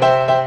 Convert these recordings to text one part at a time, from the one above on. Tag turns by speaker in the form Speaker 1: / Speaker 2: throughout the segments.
Speaker 1: Bye.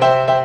Speaker 1: Música